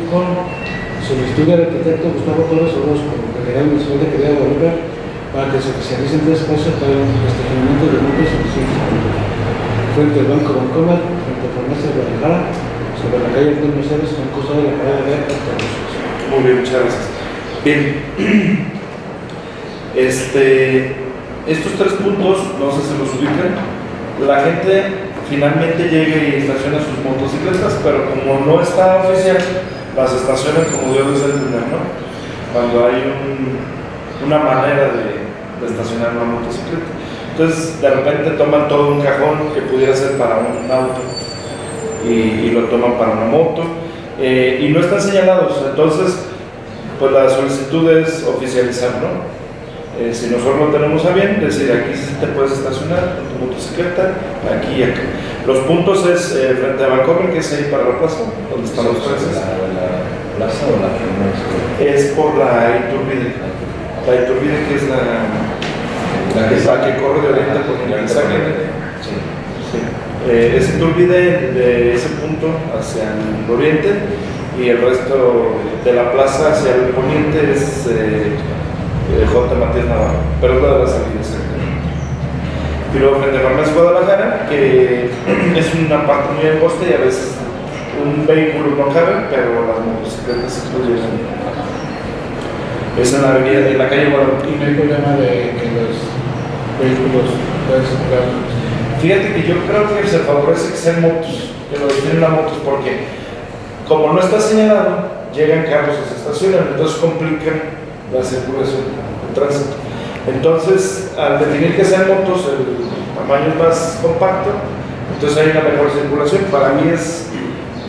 Speaker 2: Solicitud del arquitecto Gustavo Torres Orozco, delegado municipal de Quería Guadalupe, para que se oficialicen tres pasos para el estacionamiento de motos en. Frente al Banco Bancomer, frente a Farmacia Guadalajara, sobre la calle Antonio Ceres, con costa de la parada de autobuses.
Speaker 1: Muy bien, muchas gracias. Bien. Este, estos tres puntos, no sé si los ubican, la gente finalmente llega y estaciona sus motocicletas, pero como no está oficial, las estacionan como Dios les entender, ¿no? Cuando hay un- una manera de, estacionar una motocicleta. Entonces, de repente toman todo un cajón que pudiera ser para un auto y, y lo toman para una moto eh, y no están señalados. Entonces, pues la solicitud es oficializar, ¿no? Eh, si nosotros lo tenemos a bien, decir aquí sí te puedes estacionar con tu motocicleta, aquí y acá. Los puntos es eh, frente a Bancomer, que es ahí para la plaza, donde están los
Speaker 9: ¿La,
Speaker 1: trenes.
Speaker 9: la plaza o la que es?
Speaker 1: Por la Iturbide. La Iturbide que es la,
Speaker 9: La
Speaker 1: que, la que corre de oriente por
Speaker 9: la
Speaker 1: Inizaga.
Speaker 9: Sí.
Speaker 1: Sí. Eh, es Iturbide de ese punto hacia el oriente y el resto de la plaza hacia el poniente es eh, J. Matías Navarro, pero es la de la salida exactamente. Y luego frente a Farmacia Guadalajara, que es una parte muy angosta y a veces un vehículo no cabe, pero las motocicletas sí lo llevan. Es en la avenida de la calle Guadalupe.
Speaker 2: Y no hay problema de que los vehículos puedan circular.
Speaker 1: Fíjate que yo creo que se favorece que sean motos, que lo destinen a motos, porque como no está señalado, llegan carros y se estacionan, entonces complican la circulación, el tránsito. Entonces, al definir que sean motos, el tamaño es más compacto, entonces hay una mejor circulación. Para mí es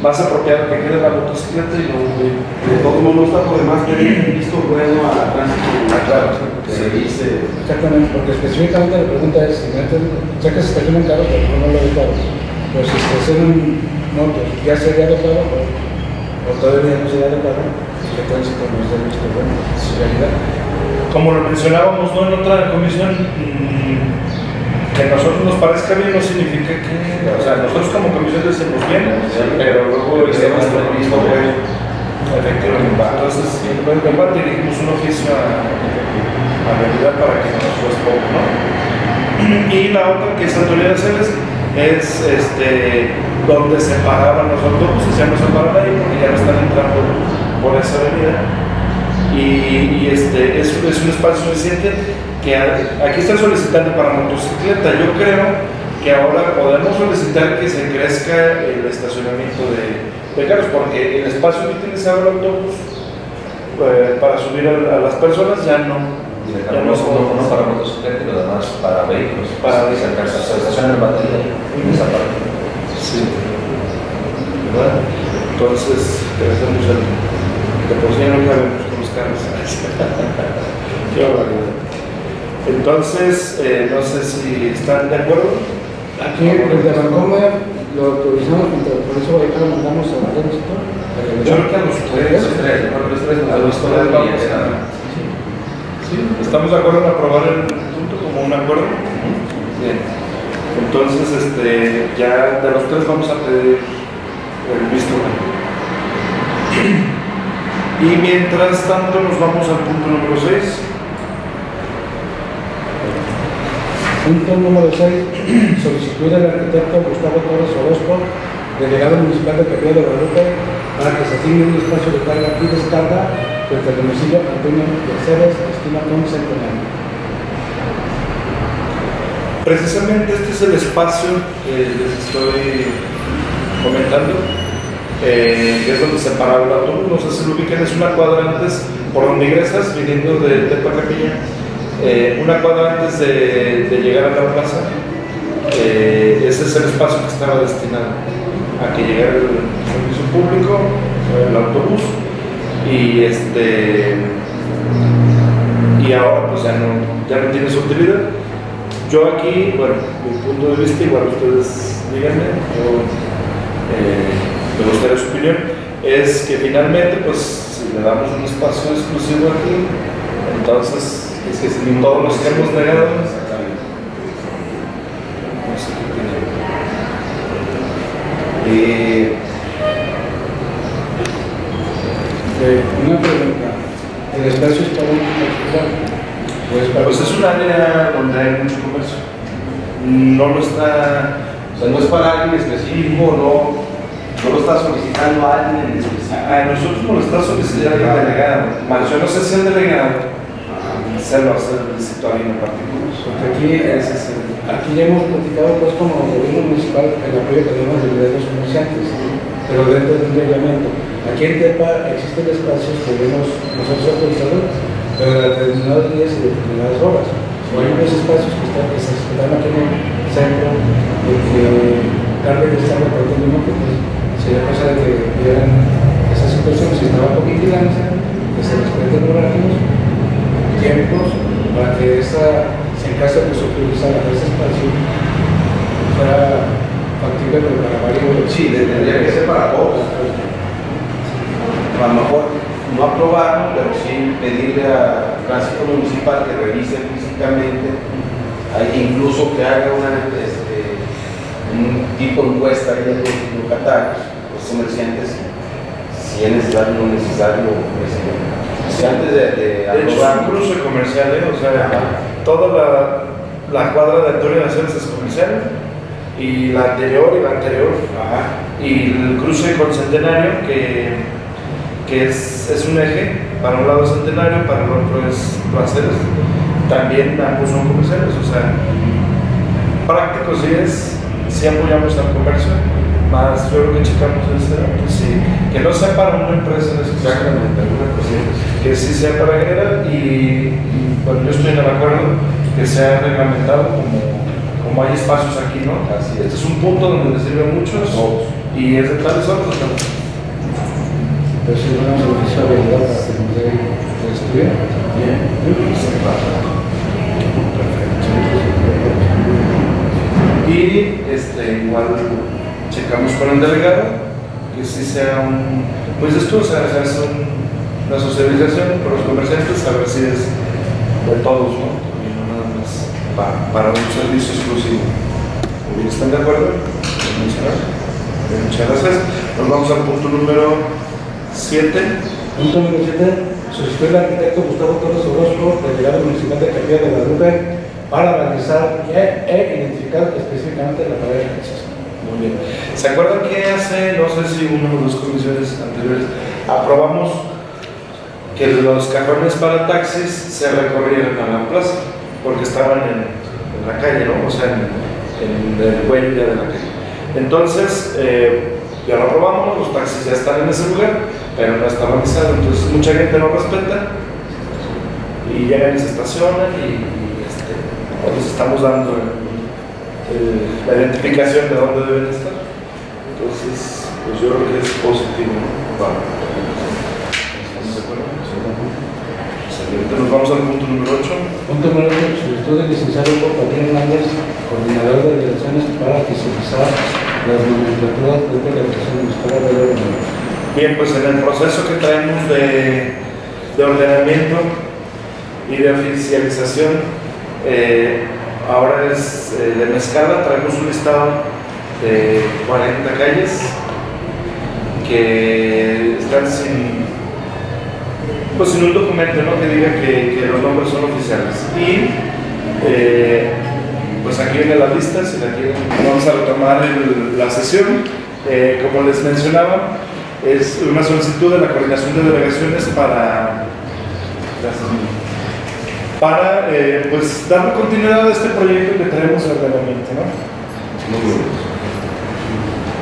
Speaker 1: más apropiado que quede la motocicleta y no un vehículo.
Speaker 8: De todo modo, no está por demás tener un visto bueno a tránsito.
Speaker 1: claro.
Speaker 8: Que se dice.
Speaker 2: Exactamente, porque específicamente la pregunta es, si meten, sé que se estacionan carros, pero no lo adecuado. Pero si se estacionan motos, ya sería adecuado o, o todavía no sería adecuado, que dé visto bueno, realidad.
Speaker 1: Como lo mencionábamos ¿no? en otra comisión, mm, que a nosotros nos parezca bien no significa que, o sea, nosotros como comisión decimos bien, pero luego el sistema está mismo. Efectivamente. Entonces, en Pemba dirigimos un oficio a, a realidad para que nos responda, ¿no? Y la otra que es autoridad de Ceres es este, donde se paraban los autobuses, ya no se paran ahí porque ya no están entrando por esa avenida y, y, este, es, es un espacio suficiente que aquí están solicitando para motocicleta. Yo creo que ahora podemos solicitar que se crezca el estacionamiento de, de carros, porque el espacio que utilizaba el autobús eh, para subir a, a las personas ya no.
Speaker 9: Y uno, para motocicleta y lo demás para vehículos.
Speaker 1: Para
Speaker 9: se alcanza, se estaciona en batería en esa parte.
Speaker 1: Sí. ¿Verdad? Entonces, crecemos el. De por sí ya no cabemos con los carros. Qué barbaridad. Entonces, eh, no sé si están de acuerdo.
Speaker 2: Aquí, desde Vancomer, lo autorizamos, por eso ahorita lo mandamos a la.
Speaker 1: Yo creo que a los tres,
Speaker 9: Los tres,
Speaker 1: a los tres
Speaker 9: la
Speaker 1: vamos
Speaker 9: idea.
Speaker 1: a- Sí, ¿Estamos de acuerdo en aprobar el punto como un acuerdo? Bien. Entonces, este, ya de los tres vamos a pedir el visto. Y mientras tanto nos vamos al punto número 6.
Speaker 2: Punto número 6. Solicitud del arquitecto Gustavo Torres Orozco, delegado municipal de Capilla de Guadalupe, para que se asigne un espacio de carga y descarga frente al domicilio Antonio Mercedes, esquina con Centenario.
Speaker 1: Precisamente este es el espacio que les estoy comentando, eh, que es donde se paraba el autobús. No sé si lo ubican, es una cuadra antes, por donde ingresas, viniendo de, Pacapilla, eh, una cuadra antes de, de llegar a la plaza. eh, ese es el espacio que estaba destinado a que llegara el servicio público, el autobús, y este y ahora pues ya no, ya no tiene su utilidad. Yo aquí, bueno, mi punto de vista, igual ustedes díganme, yo, eh, me gustaría su opinión, es que finalmente, pues, si le damos un espacio exclusivo aquí, entonces, es que si todos los que hemos negado, no sé qué opinan.
Speaker 8: Eh,
Speaker 2: Eh, una pregunta, ¿el espacio es para un
Speaker 1: Pues es un área donde hay mucho comercio. No lo está.
Speaker 8: o sea, no es para alguien específico, no, no lo está solicitando a alguien en específico.
Speaker 1: A nosotros nos lo está solicitando el delegado. Más yo no sé si el delegado se lo hace licito a alguien en particular.
Speaker 2: Porque aquí, aquí ya hemos platicado pues como gobierno municipal el apoyo que tenemos de los comerciantes, pero dentro de un reglamento. Aquí en Tepa existen espacios que vemos nosotros autorizados, pero de determinados días y de determinadas horas. O hay unos espacios que, están, que se están aquí en el centro, de que Carmen está reportando que pues, sería cosa de que vieran esa situación, si estaba con vigilancia, que se respeten horarios, tiempos para que esa, en caso de que se utilizara ese espacio, fuera factible pero para varios.
Speaker 8: Sí, tendría que ser para todos. A lo mejor no aprobarlo, pero sí pedirle a tránsito municipal que revise físicamente, incluso que haga una, un tipo de encuesta ahí los locatarios, los comerciantes, si es necesario o no necesario. este, si antes de, de
Speaker 1: De hecho, es un cruce comercial, ¿eh? o sea, toda la, la cuadra de Antonio Naciones es comercial, y la anterior y la anterior,
Speaker 8: Ajá.
Speaker 1: y el cruce con Centenario, que, que es, es un eje, para un lado es Centenario, para el otro es Placeres, también ambos son comerciales, o sea, práctico sí es, sí apoyamos al comercio, más yo creo que checamos ese dato, sí, que no sea para una empresa en ese
Speaker 8: Exactamente, alguna cosita.
Speaker 1: que sí sea para general y, y, bueno, yo estoy en el acuerdo que sea reglamentado como, como hay espacios aquí, ¿no?
Speaker 8: Así es.
Speaker 1: Este es un punto donde les sirve a muchos y es de tales horas hasta
Speaker 2: Pero si no nos ofrece habilidad para que nos dé de estudiar.
Speaker 1: Y este, igual checamos con el delegado que sí sea un, pues esto, o sea, se hace un- una socialización con los comerciantes a ver si es de todos, ¿no? Y no nada más pa- para, un servicio exclusivo. ¿Están de acuerdo? Bien, Muchas gracias. Nos vamos al punto número 7.
Speaker 2: Punto número 7. Solicitó el arquitecto Gustavo Torres Orozco, delegado municipal de Capilla de Guadalupe, para analizar e, e identificar específicamente la pared de acceso.
Speaker 1: Muy bien. ¿Se acuerdan que hace, no sé si una o dos comisiones anteriores, aprobamos que los cajones para taxis se recorrieran a la plaza? Porque estaban en, en la calle, ¿no? O sea, en, en el cuello ya de la calle. Entonces, eh, ya lo aprobamos, los taxis ya están en ese lugar, pero no está organizado. Entonces, mucha gente no respeta y llegan y se estacionan y, les estamos dando el- la identificación de dónde deben estar. Entonces, pues yo creo que es positivo. ¿no? Vale. Excelente. Nos vamos al punto número 8.
Speaker 2: Punto número 8. Solicitud del licenciado Padilla Hernández, coordinador de delegaciones, para visualizar las nomenclaturas de delegación municipal de Guadalupe.
Speaker 1: Bien, pues en el proceso que traemos de, de ordenamiento y de oficialización, eh, ahora es eh, de Mezcala, traemos un listado de 40 calles que están sin, pues sin un documento ¿no? que diga que, los nombres son oficiales. Y eh, pues aquí viene la lista, si la quieren, vamos a retomar la sesión. Como les mencionaba, es una solicitud de la coordinación de delegaciones para, gracias. Para eh, pues, dar continuidad a este proyecto que traemos reglamento. ¿no?
Speaker 8: Muy bien.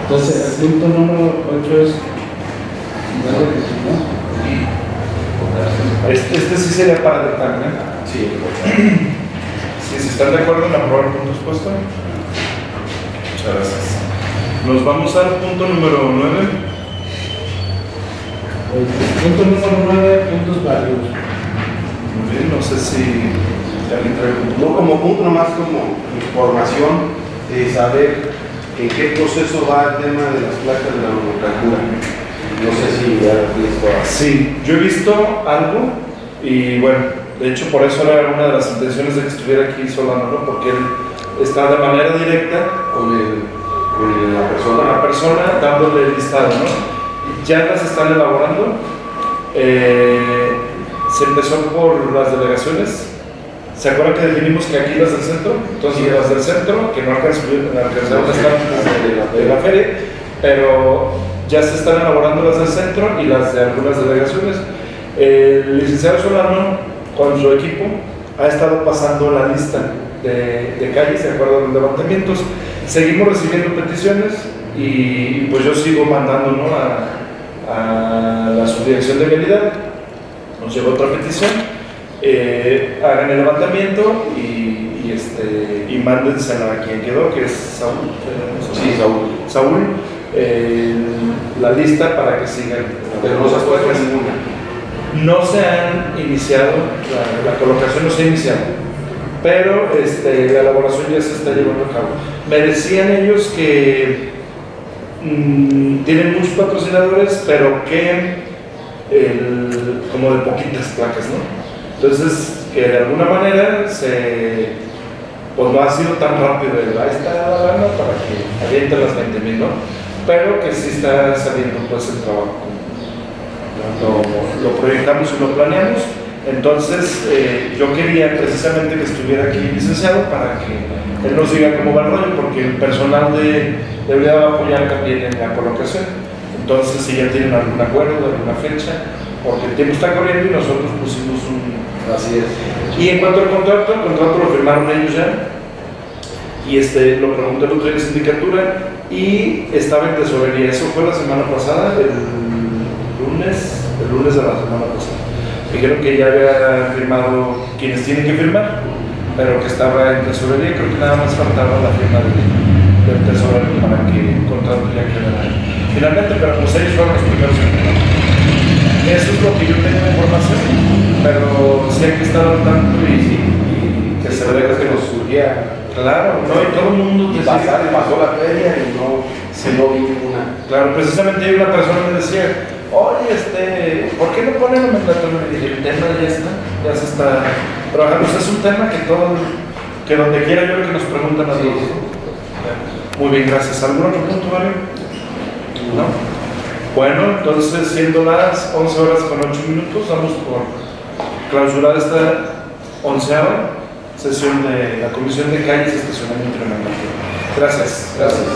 Speaker 2: Entonces, el punto número 8 es darle sí.
Speaker 1: Este, este sí sería para dictamen. ¿eh?
Speaker 8: Sí,
Speaker 1: Sí, si están de acuerdo en aprobar el punto expuesto. Muchas gracias. Nos vamos al punto número 9.
Speaker 2: El punto número 9, puntos válidos.
Speaker 1: No sé si alguien trae.
Speaker 8: No como punto, nomás como información de saber en qué proceso va el tema de las placas de la nomenclatura. No sé si ya has visto.
Speaker 1: Sí, yo he visto algo y bueno, de hecho por eso era una de las intenciones de que estuviera aquí Solano, ¿no? Porque él está de manera directa
Speaker 8: con, la persona.
Speaker 1: la persona dándole el listado, ¿no? Ya las están elaborando. Eh, se empezó por las delegaciones. ¿Se acuerdan que definimos que aquí las del centro? Entonces
Speaker 8: Sí.
Speaker 1: las del centro, que no alcanzaron a estar de la, de la feria, pero ya se están elaborando las del centro y las de algunas delegaciones. El licenciado Solano, con su equipo, ha estado pasando la lista de, de calles de acuerdo a los levantamientos. Seguimos recibiendo peticiones y pues yo sigo mandando ¿no? a, a la subdirección de vialidad. Nos llegó otra petición. eh, hagan el levantamiento y, y, este, y mándensela a quien quedó, que es Saúl.
Speaker 8: Sí, Saúl.
Speaker 1: Saúl, eh, la lista para que sigan.
Speaker 8: Pero no se ninguna.
Speaker 1: No se han iniciado, la, la colocación no se ha iniciado, pero este, la elaboración ya se está llevando a cabo. Me decían ellos que mm, tienen muchos patrocinadores, pero que el- como de poquitas placas, ¿no? Entonces, que de alguna manera se, pues no ha sido tan rápido, el, ahí está la lana para que avienten las 20 mil, ¿no? Pero que sí está saliendo pues el trabajo lo, proyectamos y lo planeamos. Entonces, eh, yo quería precisamente que estuviera aquí licenciado para que él nos diga cómo va el rollo, porque el personal de, de Unidad va a apoyar también en la colocación. Entonces, si ya tienen algún acuerdo, alguna fecha, porque el tiempo está corriendo y nosotros pusimos un...
Speaker 8: Así es.
Speaker 1: Y en cuanto al contrato, el contrato lo firmaron ellos ya, y este, lo pregunté el otro día en la sindicatura, y estaba en tesorería. Eso fue la semana pasada, el lunes, el lunes de la semana pasada. Dijeron que ya había firmado quienes tienen que firmar, pero que estaba en tesorería. Creo que nada más faltaba la firma del, del tesorero para que el contrato ya quedara finalmente, pero pues ellos fueron los primeros en. Eso es lo que yo tengo de información, pero sí hay que estar al tanto y, y que se vea
Speaker 8: que nos surgía.
Speaker 1: Claro, no, y todo el mundo decía-
Speaker 8: pasar, pasó la feria y no,
Speaker 1: Sí.
Speaker 8: no vi ninguna.
Speaker 1: Claro, precisamente hay una persona que me decía, oye, este, ¿por qué no ponen nomenclatura? Y dije, el tema ya está, ya se está trabajando. Sea, es un tema que todo, que donde quiera yo creo que nos preguntan a todos. Muy bien, gracias. ¿Algún otro punto, Mario? ¿No? Bueno, entonces siendo las 11 horas con 8 minutos, damos por clausurada esta onceava sesión de la Comisión de Calles, Estacionamiento y Nomenclatura. Gracias.
Speaker 8: Gracias.